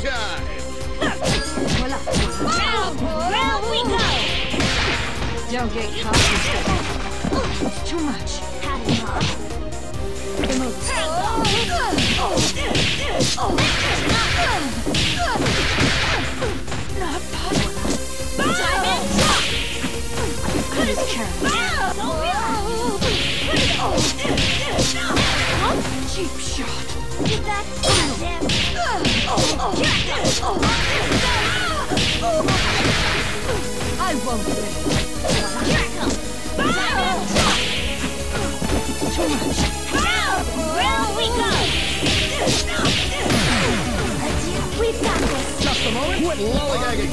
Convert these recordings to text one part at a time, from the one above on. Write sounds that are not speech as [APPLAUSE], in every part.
We go! Don't get caught. Too much. Had enough. Not possible. Cheap shot. Get that I won't win. Here it comes! Diamond! Too much. Round we go! We've got this! Just a moment. Quit lollygagging.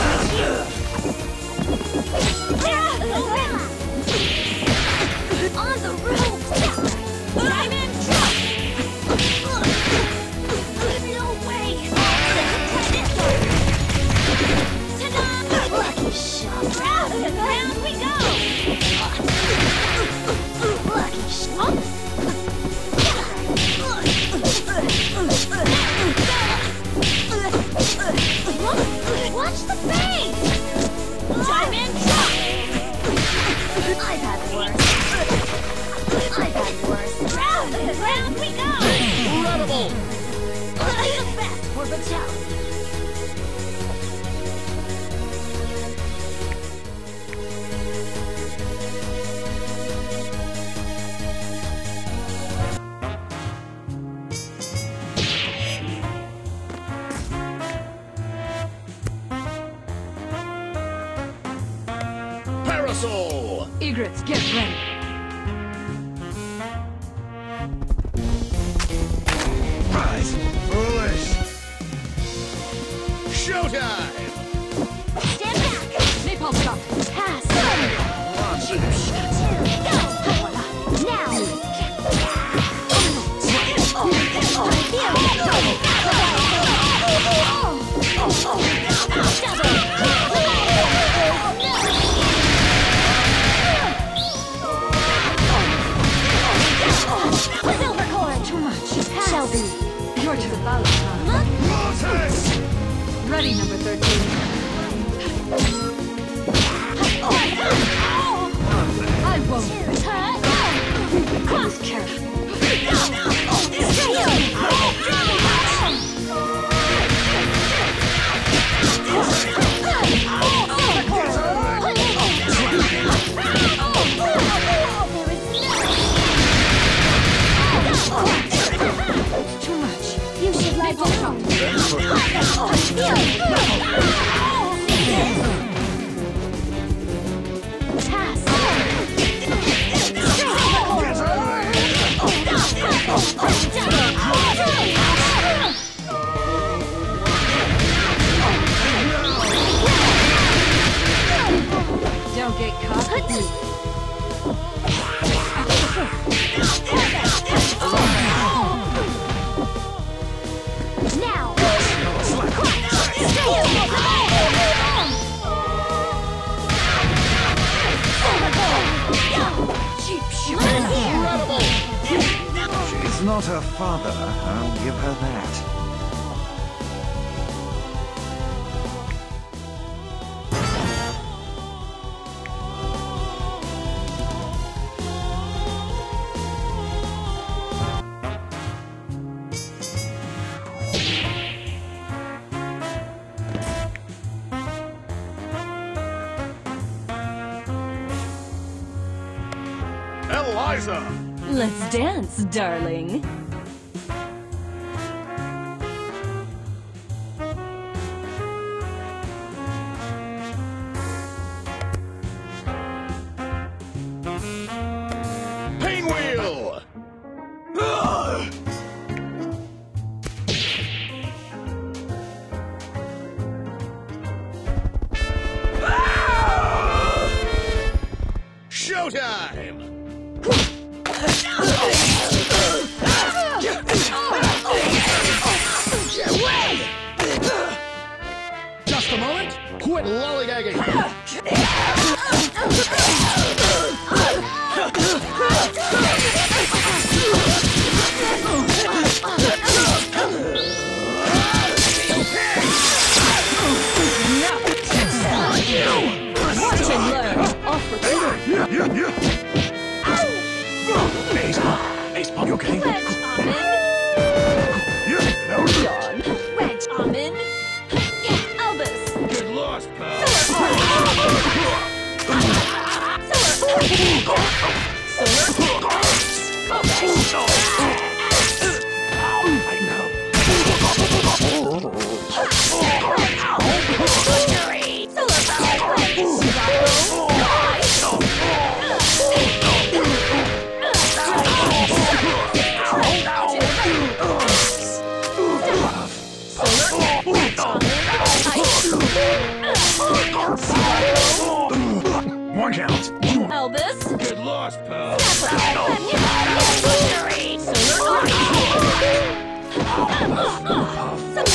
Too much. You should like Napalm Let's dance, darling. you okay? Oh.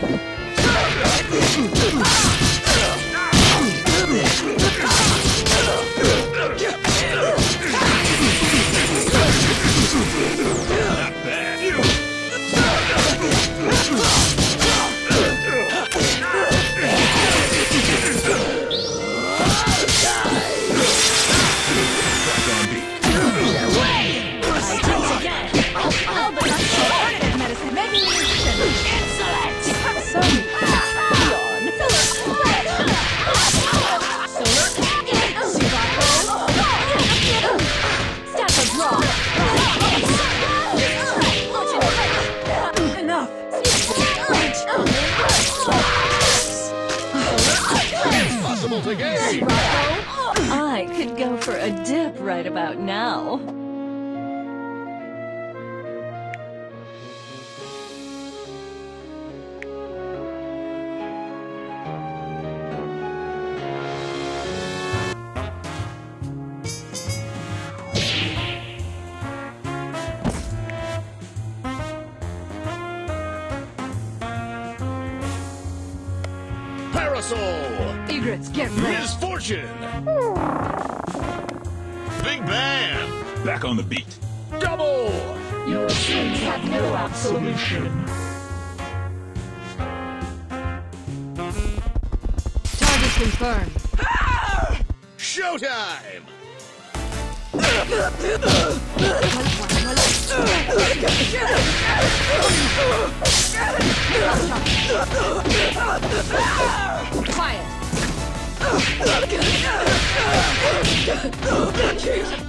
Ah! about now? Parasoul! Egrets, get ready! Ms. Fortune! Hmm back on the beat. Double! Your sins have no absolution. Target confirmed. Ah! Showtime! Quiet.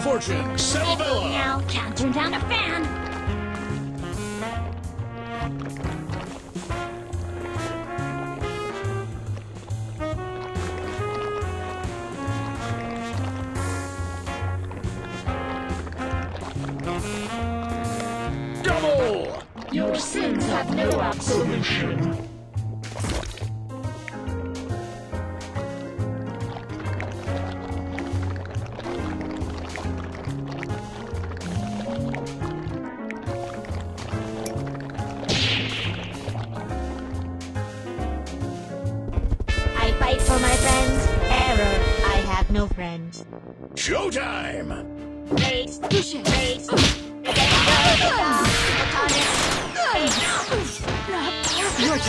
fortune, Now, can't turn down a fan.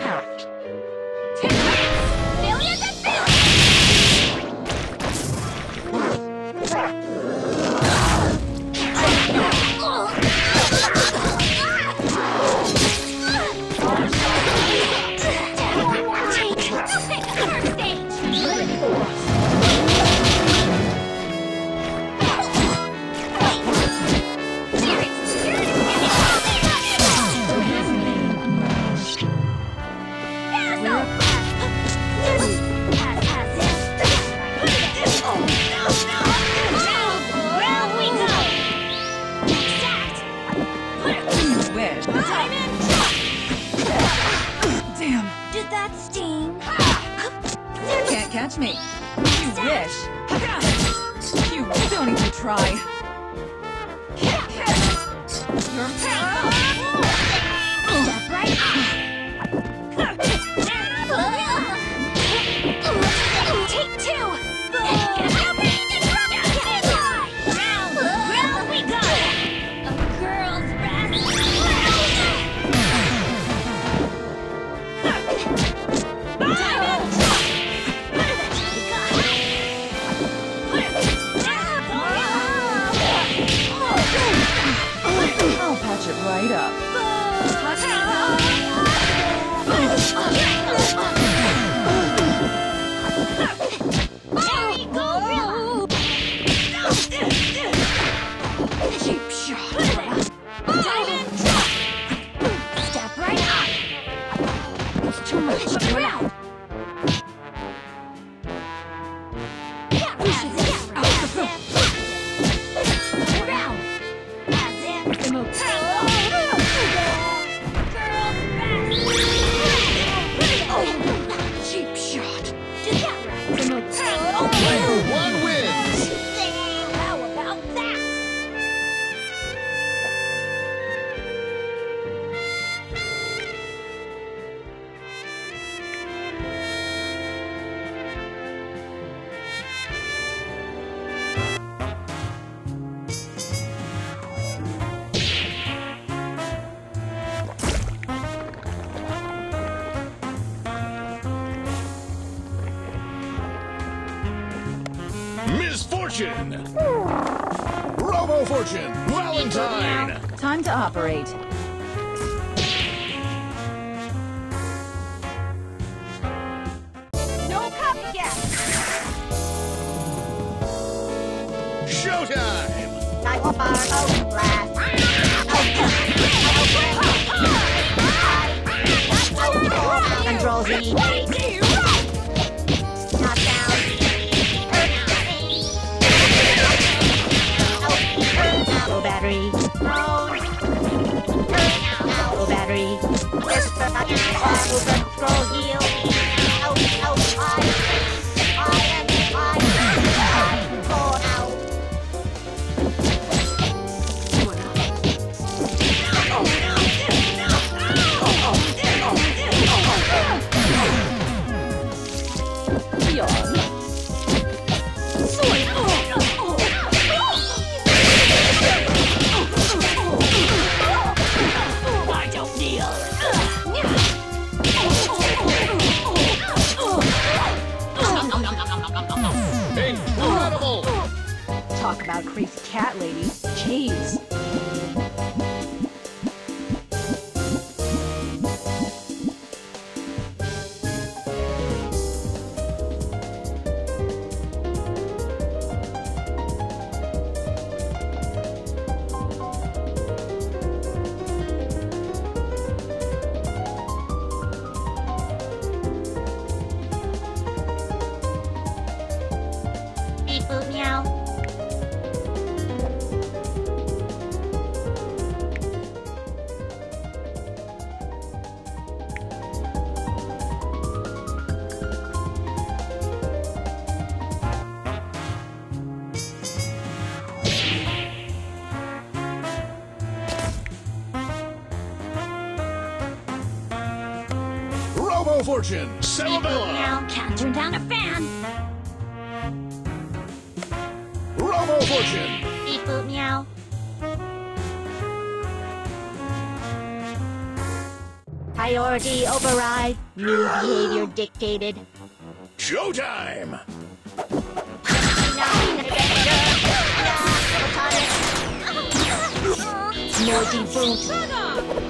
impact. 2008. battery. Battery. This control. Fortune! Cerebella! meow. Can't turn down a fan. Robo Fortune! Beep boop meow. Priority override. New behavior dictated. Showtime! Noisy boot.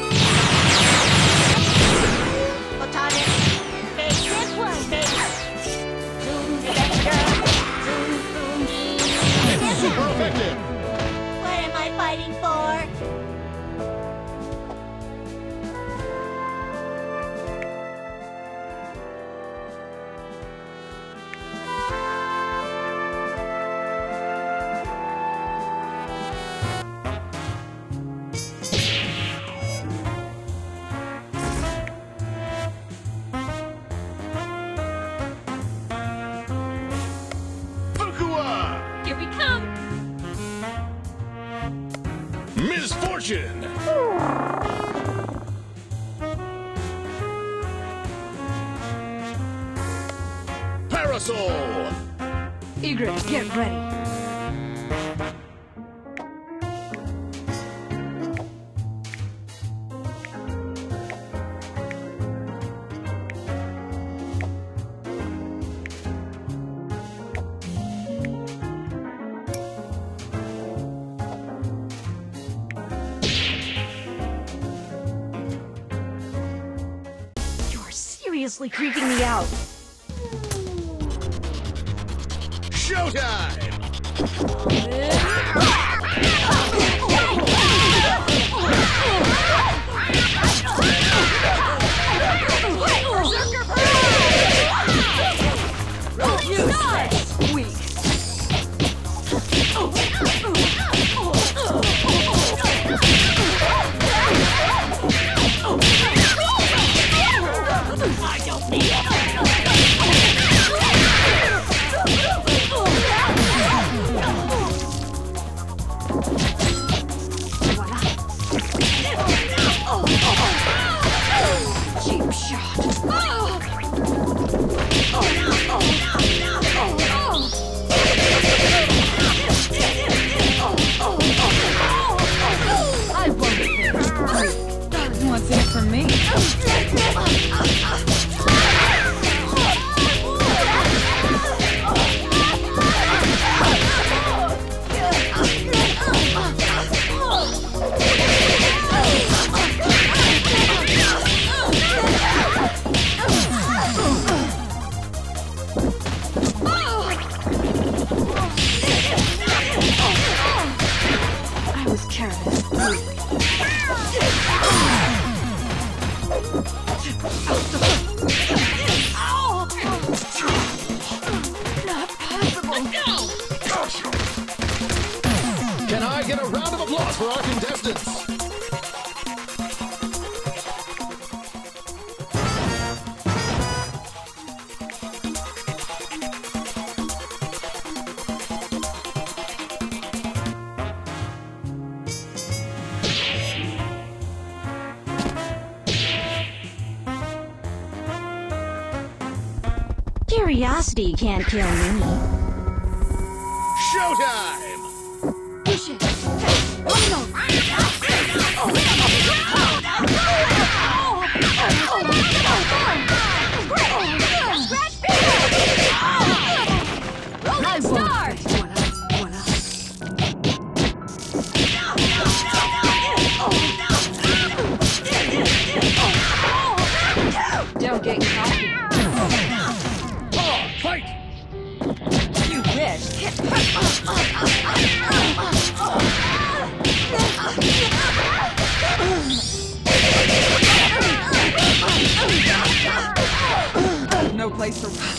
zoom. Ms. Fortune! Seriously creeping me out. Showtime! [LAUGHS] Curiosity can't kill me. Showtime! No place for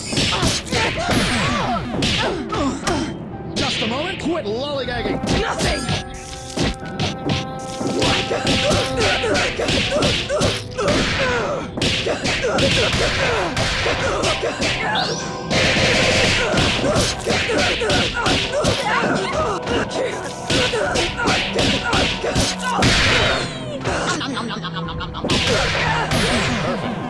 Just a moment, quit lollygagging! nothing. Perfect.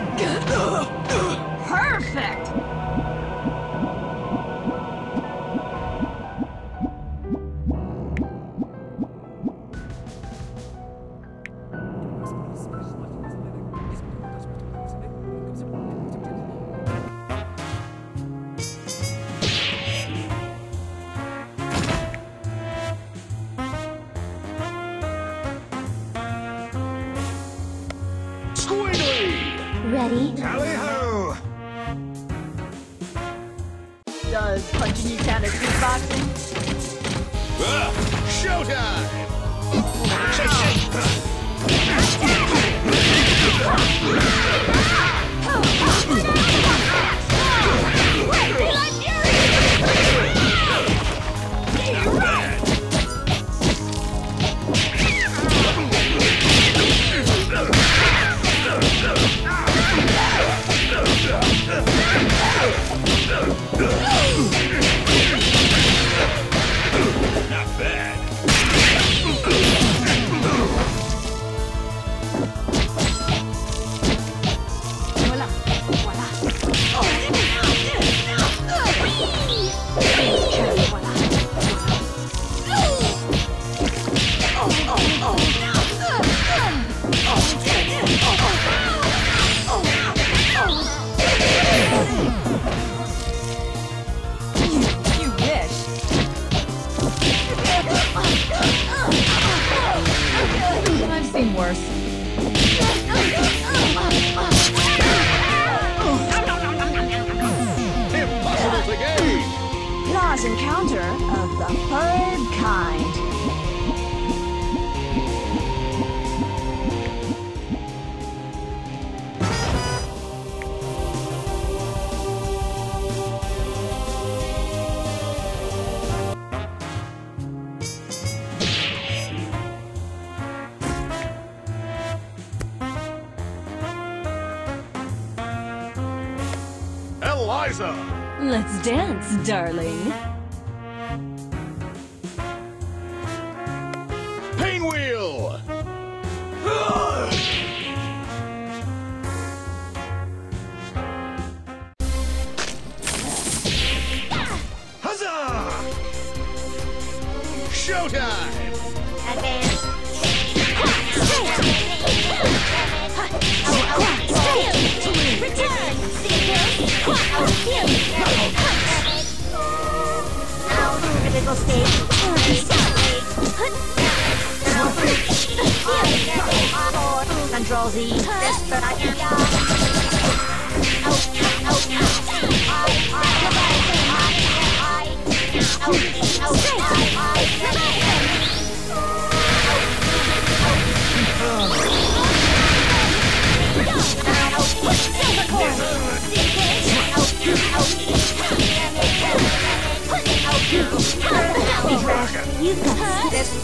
I've worse. Impossible to gauge! Claw's encounter of the third kind. Let's dance, darling. Control Z. Silver core! This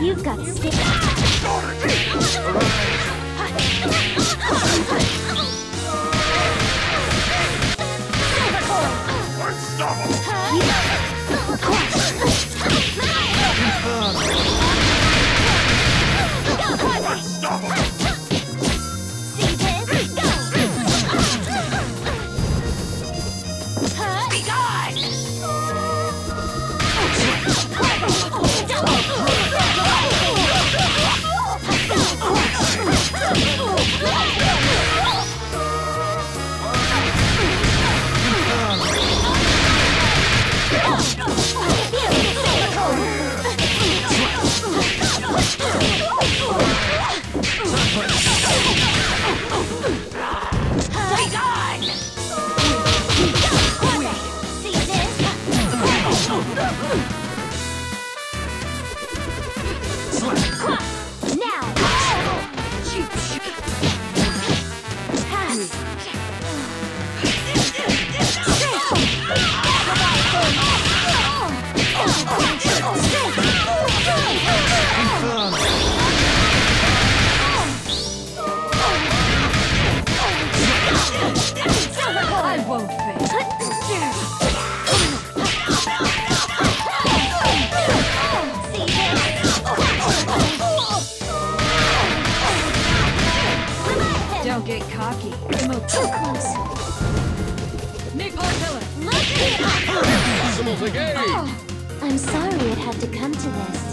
You've got stick. Unstoppable! Remove close. Napalm. Look at Possible. Oh, I'm sorry it had to come to this.